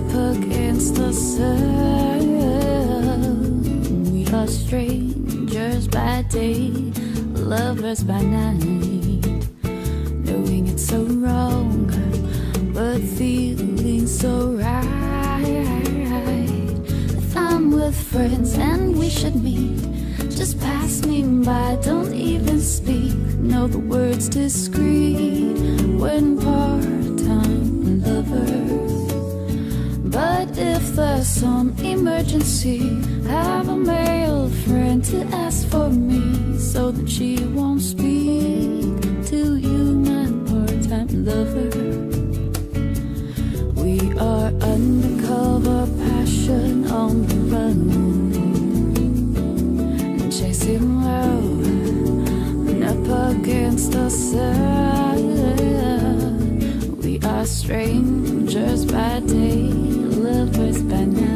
up against the sun. We are strangers by day, lovers by night, knowing it's so wrong, but feeling so right. If I'm with friends and we should meet, just pass me by, don't even speak. Know the words discreet when part-time lovers. But if there's some emergency, have a male friend to ask for me so that she won't speak to you, my part-time lover. We are undercover passion on the run, chasing and up against the sun. We are strangers by day, lovers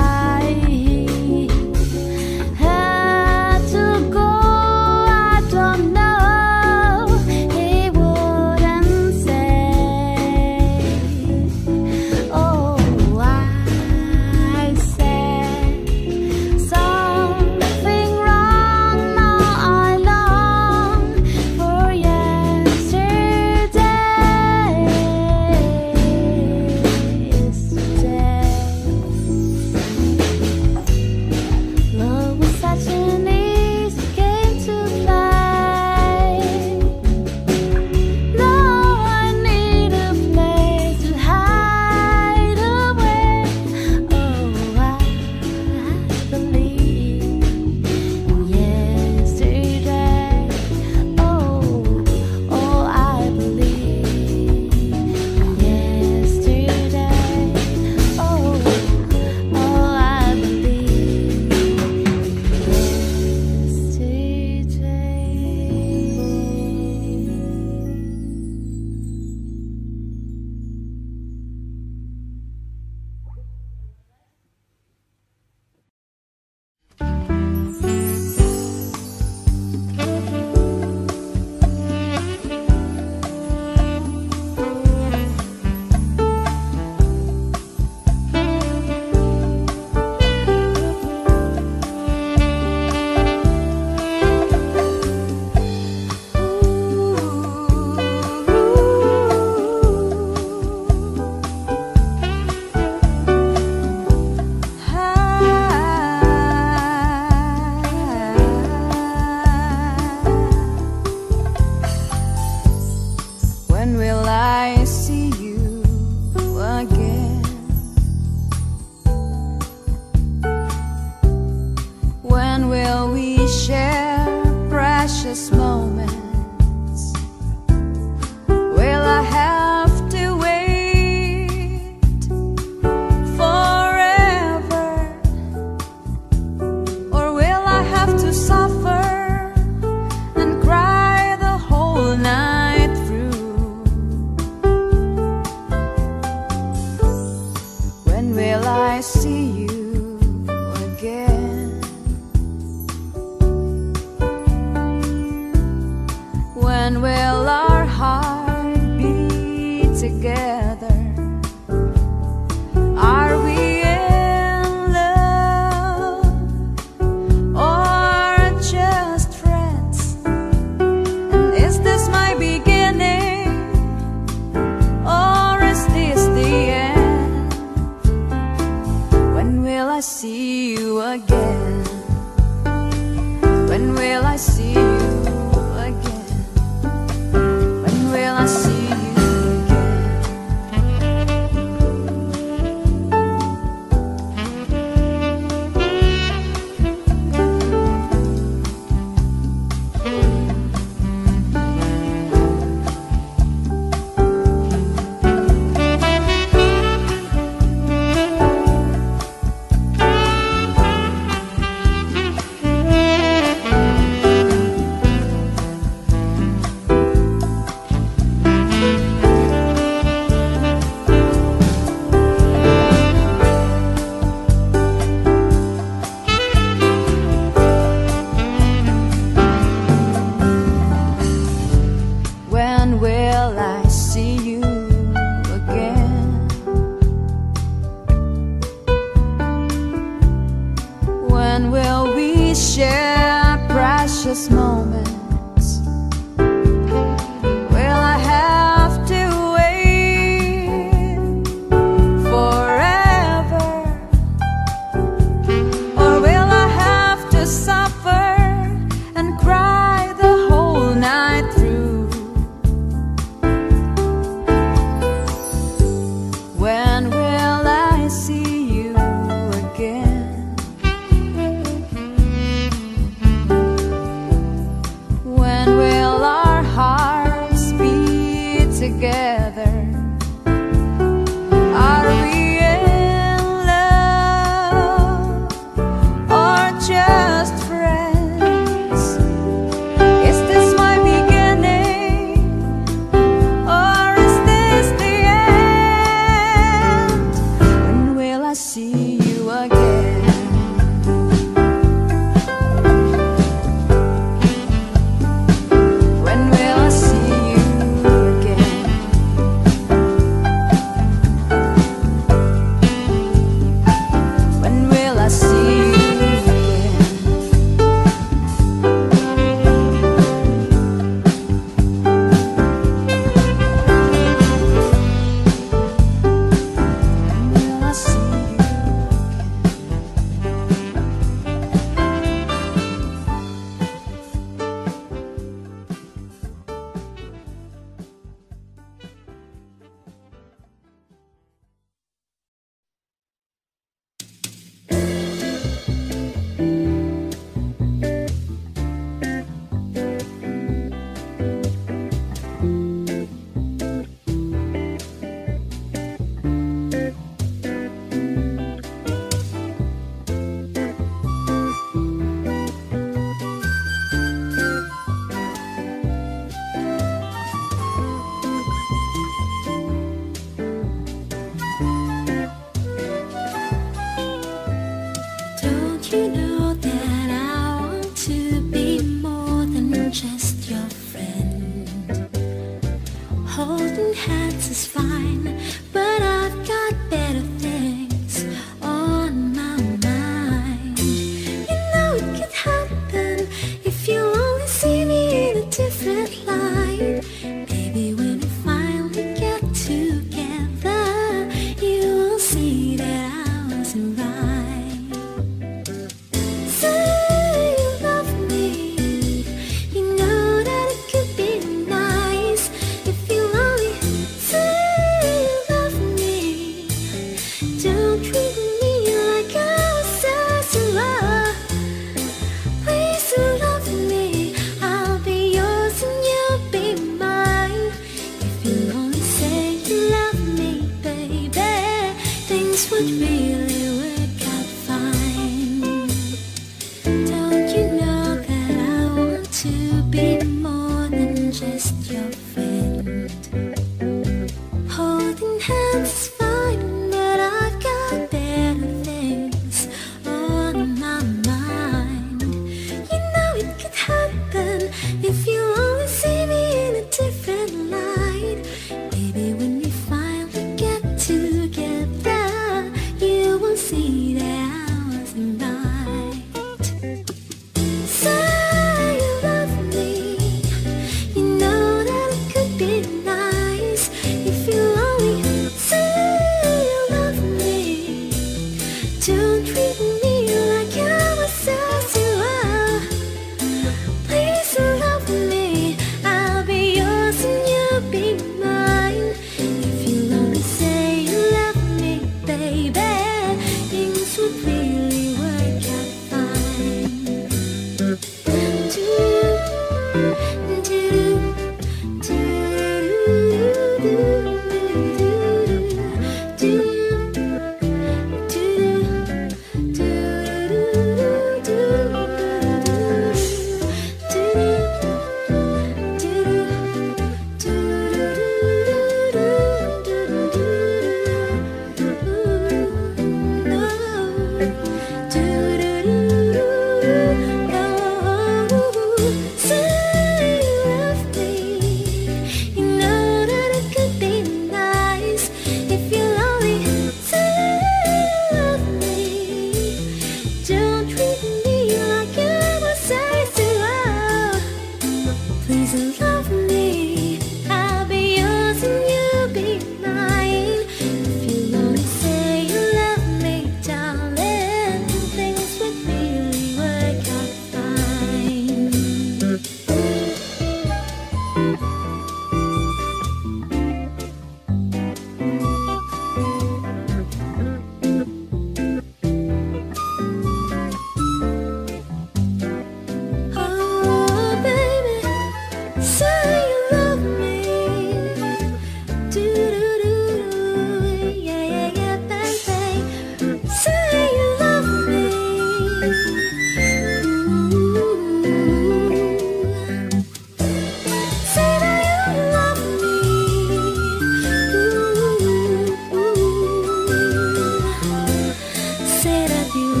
Of you.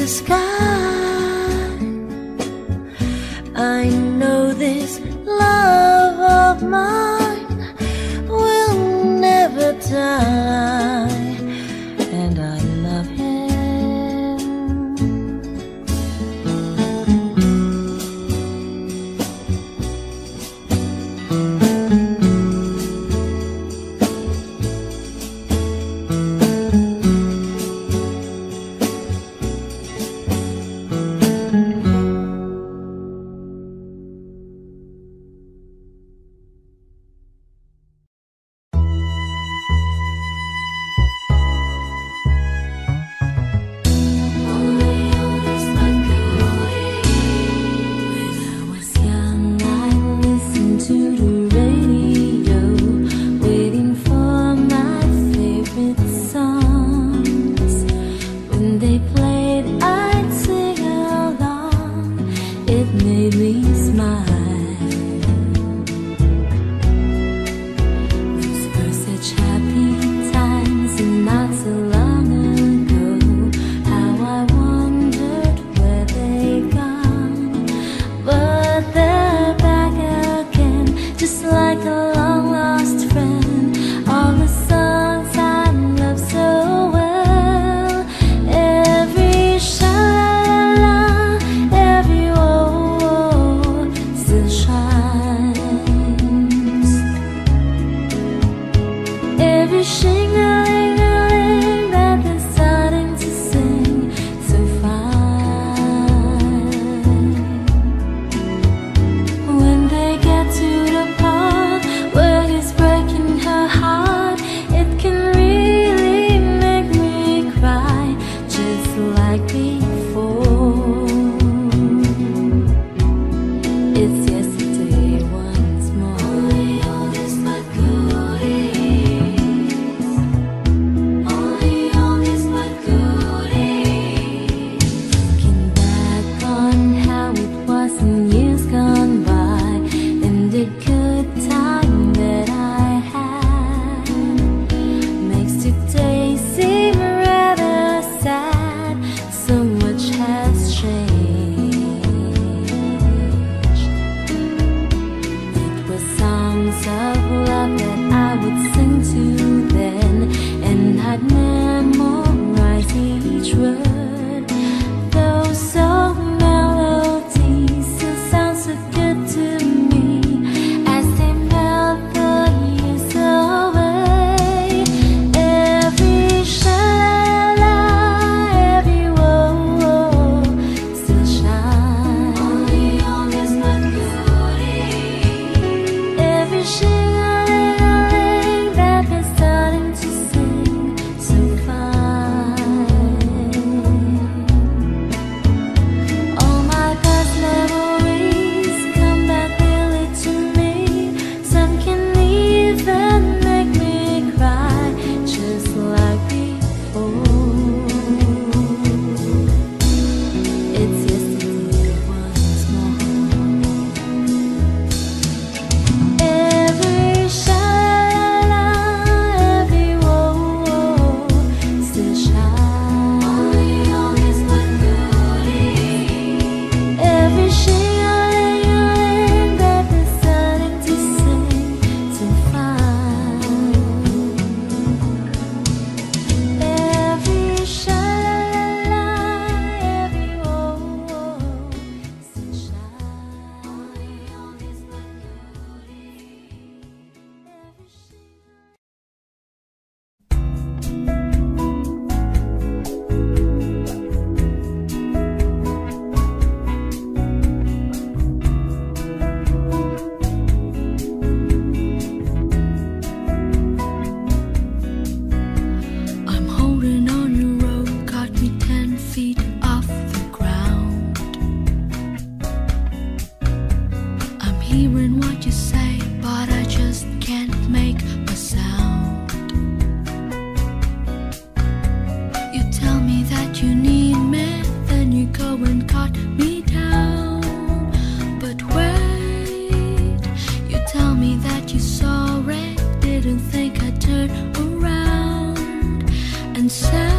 the sky. 谁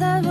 that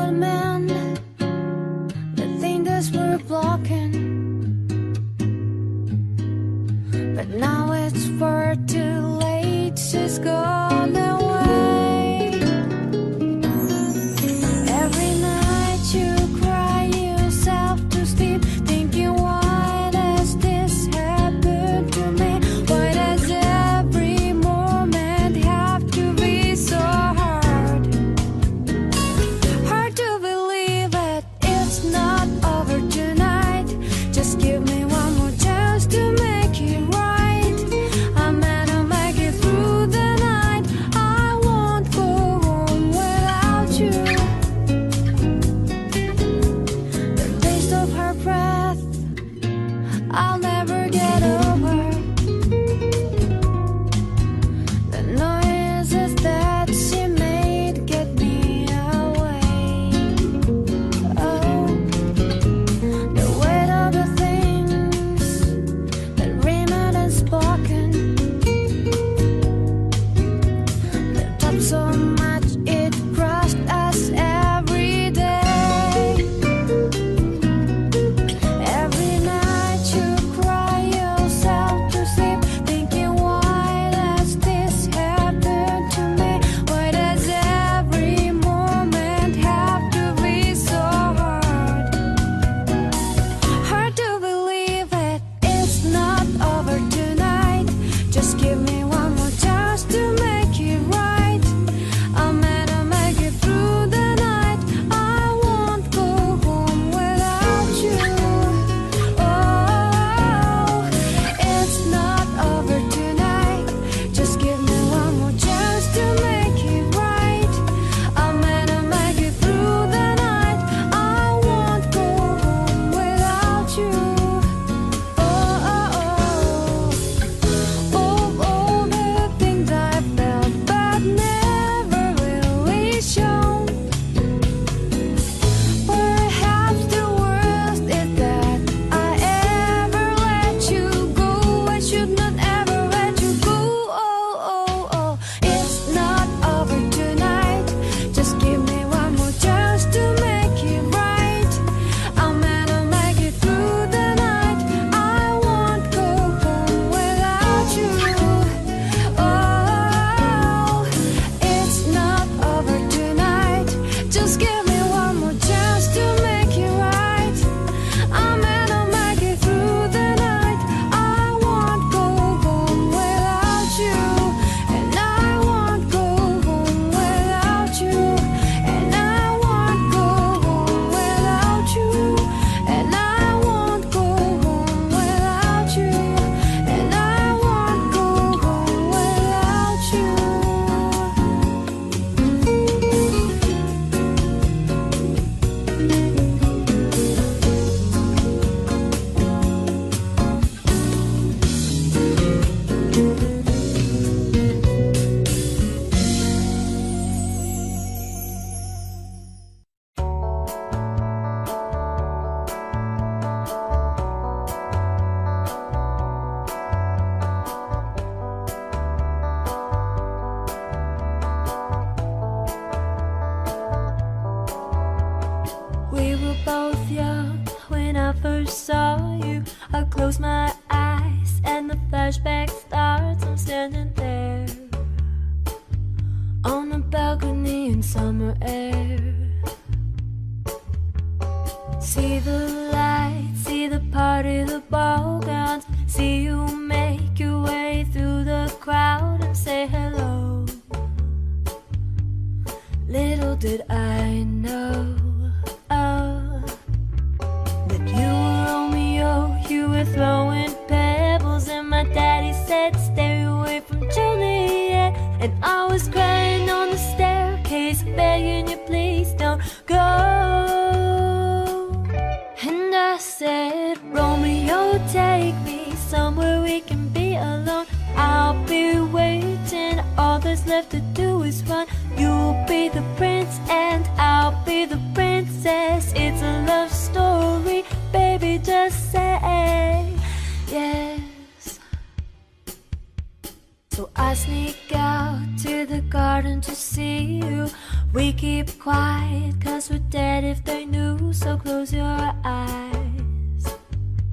cause if they knew. So close your eyes.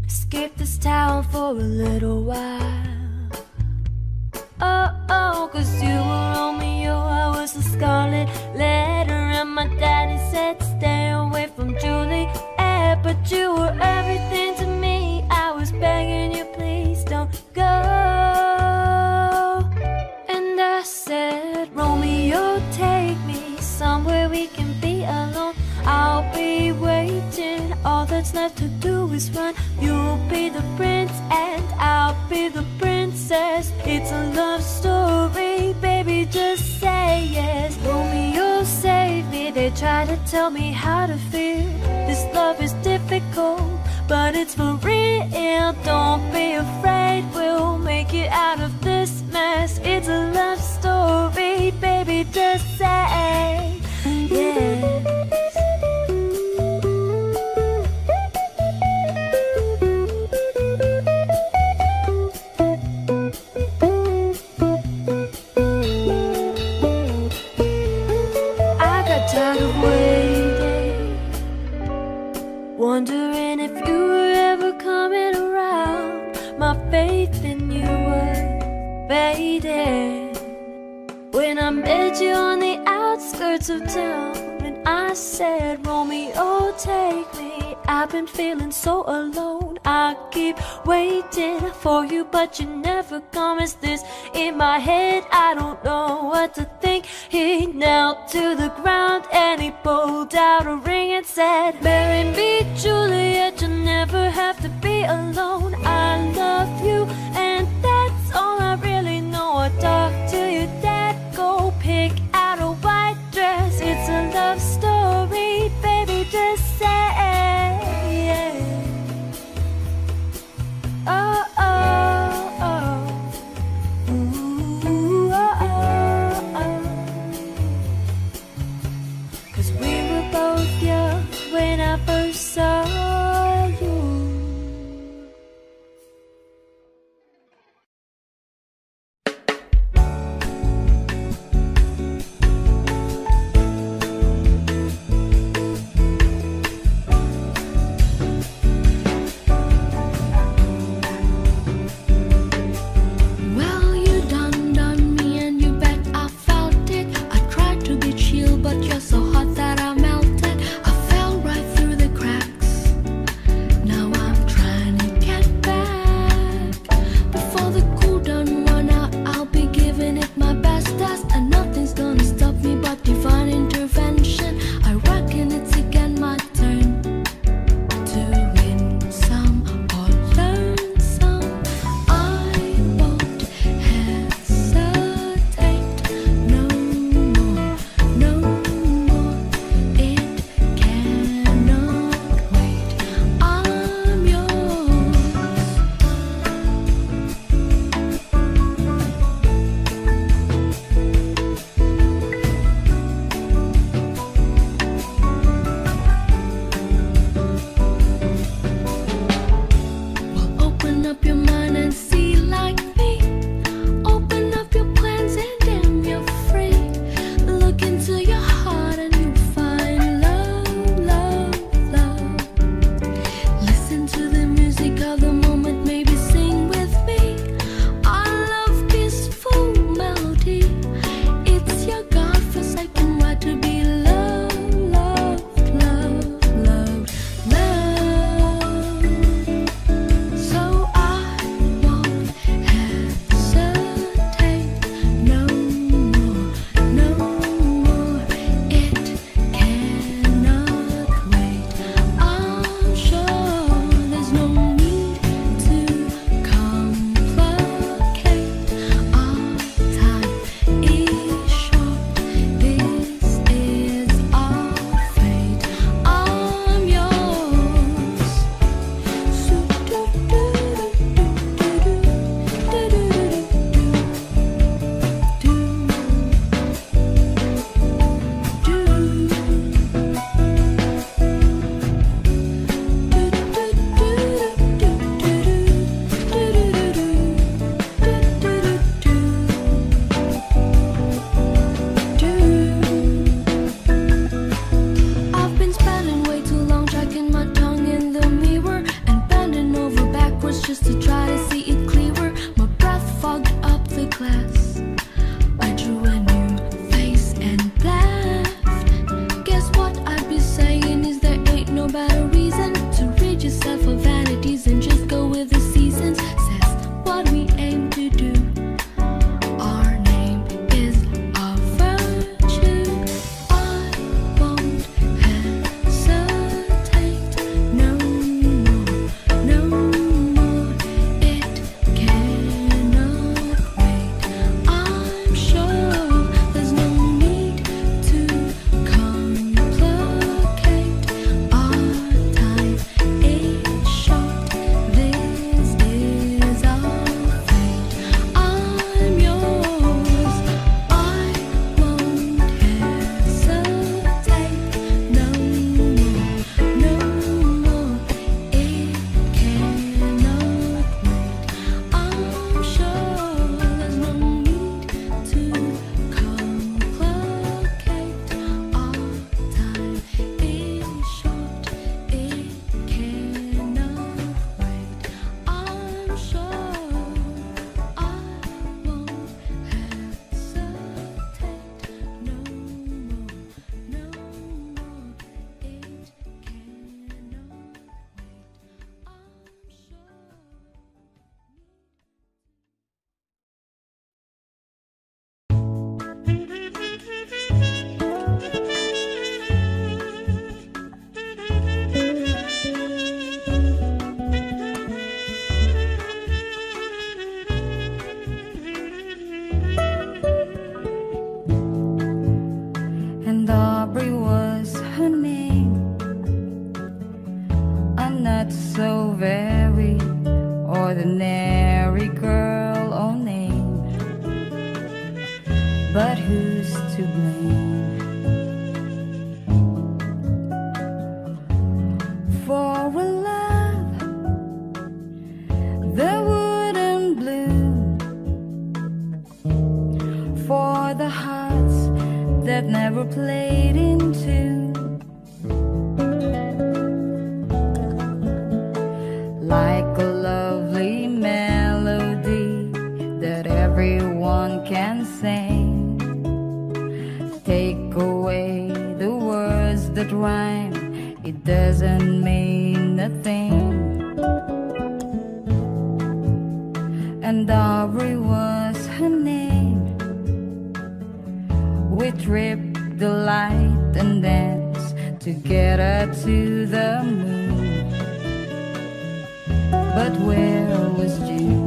Skip this town for a little while. Oh, oh, cause you were Romeo, I was the scarlet letter. And my daddy said, stay away from Juliet. But you were everything run. You'll be the prince, and I'll be the princess. It's a love story, baby. Just say yes. Romeo, save me. They try to tell me how to feel. This love is difficult, but it's for real. Don't be afraid, we'll make it out of this mess. It's a love story, baby. Just say of town. And I said, Romeo, take me. I've been feeling so alone. I keep waiting for you, but you never come. Is this in my head? I don't know what to think. He knelt to the ground and he pulled out a ring and said, Marry me, Juliet. You'll never have to be alone. I love you, and that's all I really know. I talk to your dad, go pick It's a love story, baby. Just say. Oh, oh, oh. rhyme, it doesn't mean nothing. And Aubrey was her name. We tripped the light and danced together to the moon. But where was June?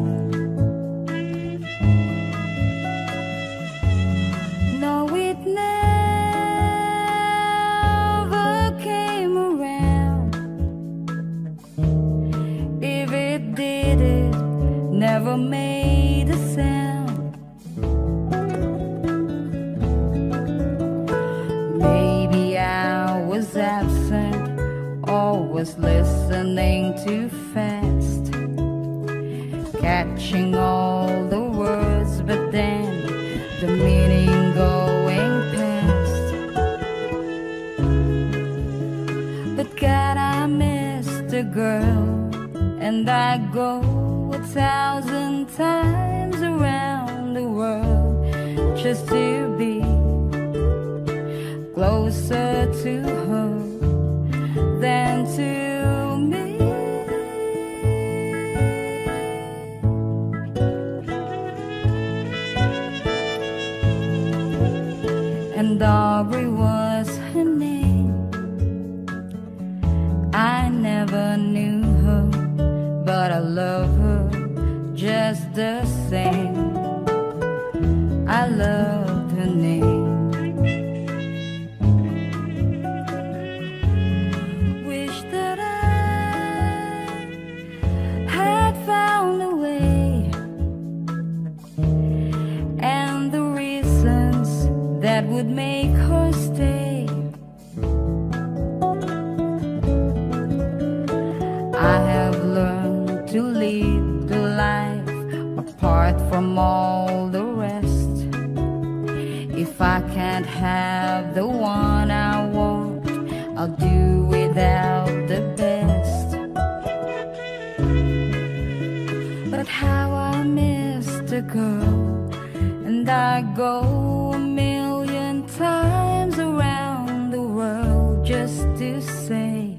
I go a million times around the world just to say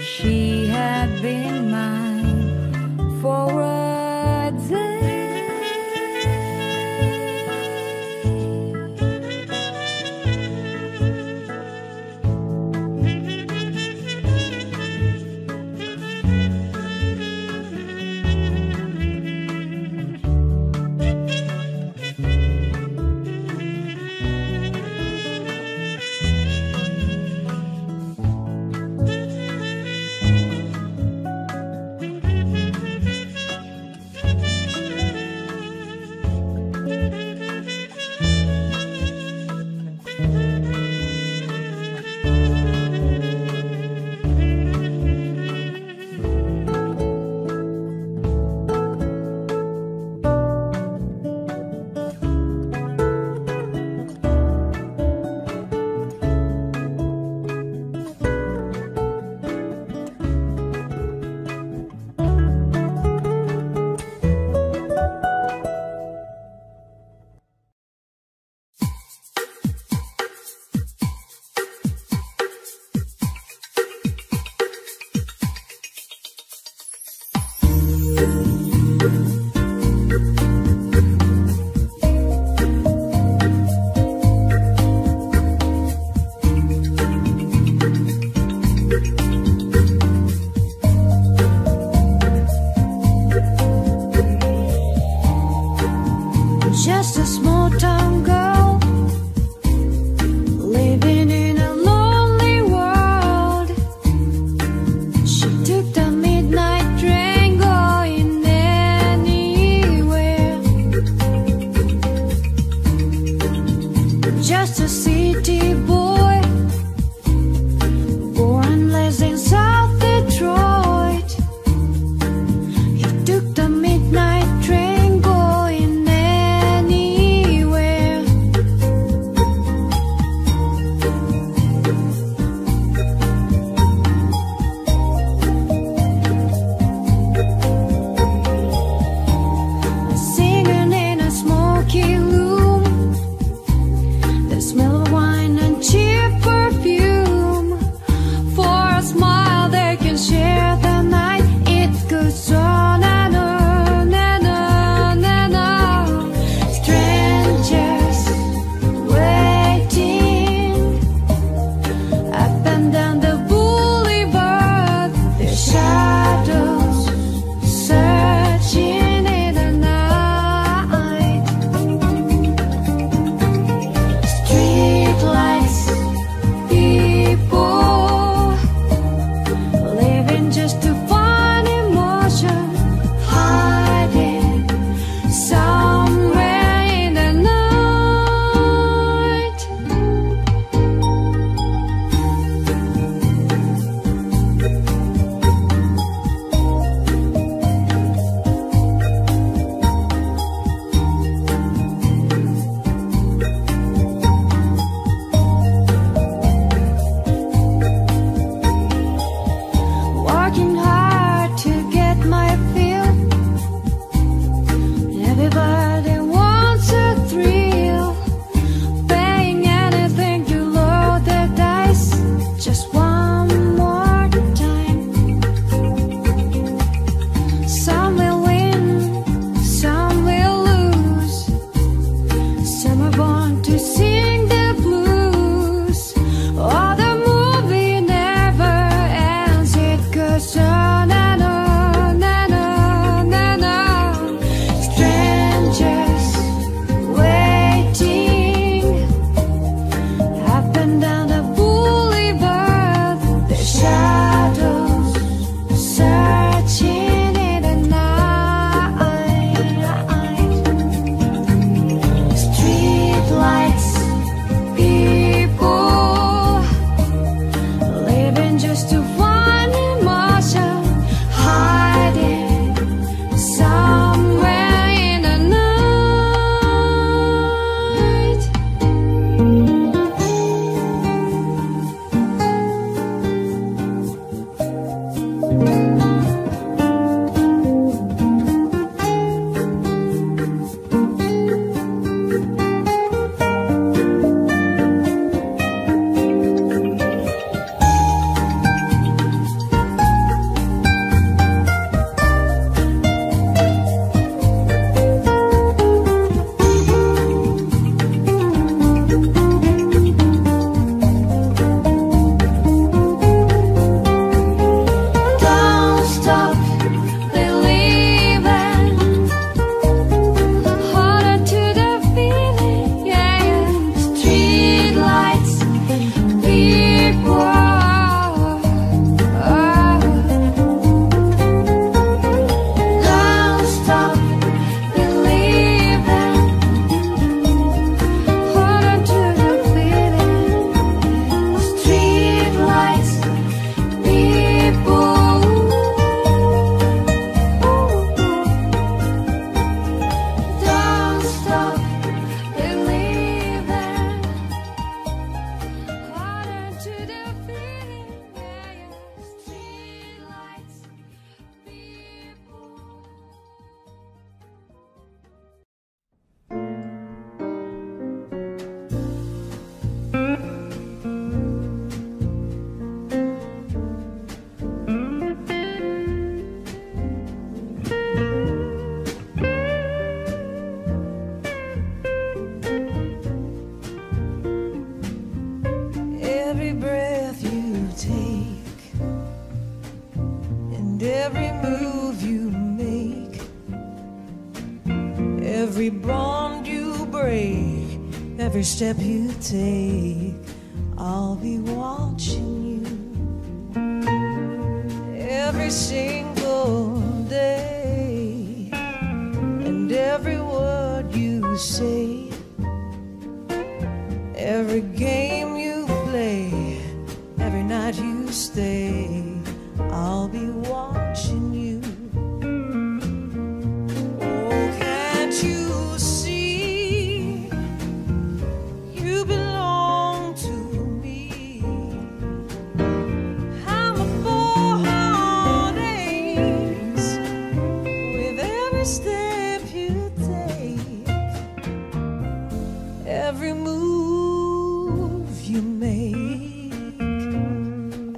she had been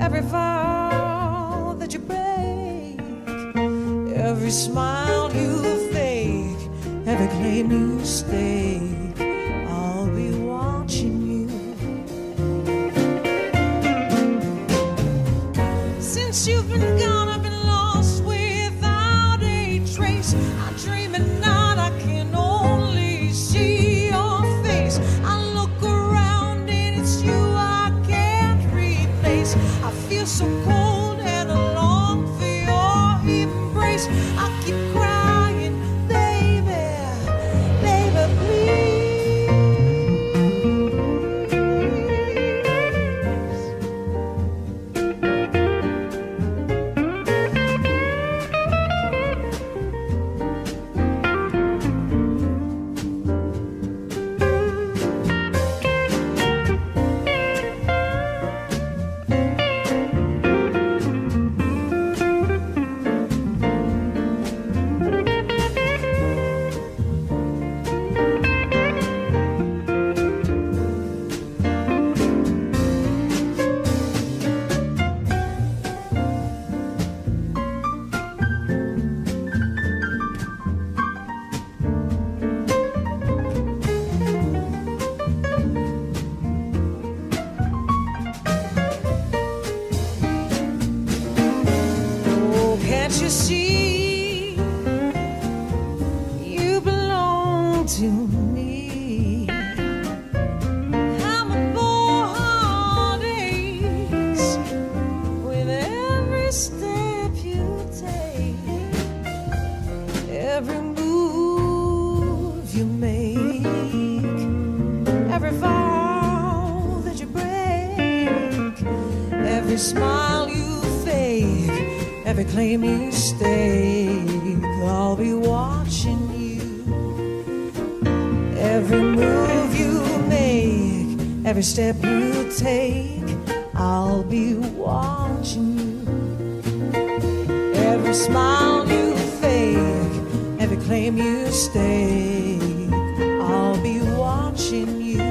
every vow that you break, every smile you fake, every claim you stake. step you take, I'll be watching you. Every smile you fake, every claim you stake, I'll be watching you.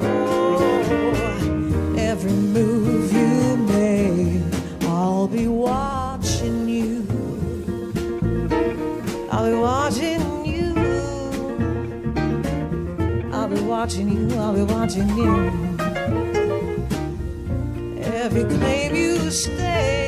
Oh, every move you make, I'll be watching. watching you, I'll be watching you. Every claim you stay.